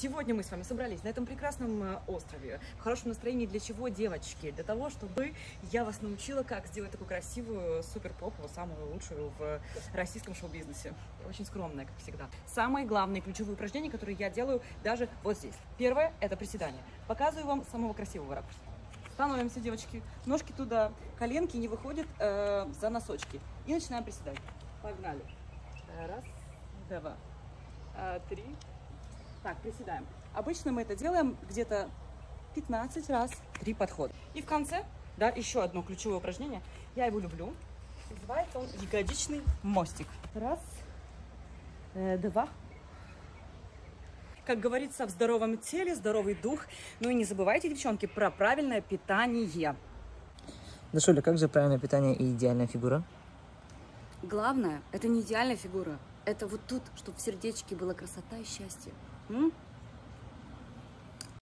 Сегодня мы с вами собрались на этом прекрасном э, острове, в хорошем настроении. Для чего, девочки? Для того, чтобы я вас научила, как сделать такую красивую супер-попу, самую лучшую в российском шоу-бизнесе. Очень скромная, как всегда. Самые главные ключевые упражнения, которые я делаю даже вот здесь. Первое – это приседание. Показываю вам самого красивого ракурса. Становимся, девочки, ножки туда, коленки не выходят э, за носочки. И начинаем приседать. Погнали. Раз, два, а, три. Так, приседаем. Обычно мы это делаем где-то 15 раз, три подхода. И в конце, да, еще одно ключевое упражнение. Я его люблю. Называется он ягодичный мостик. Раз, э, два. Как говорится, в здоровом теле здоровый дух. Ну и не забывайте, девчонки, про правильное питание. Дашуля, как же правильное питание и идеальная фигура? Главное, это не идеальная фигура. Это вот тут, чтобы в сердечке была красота и счастье. М?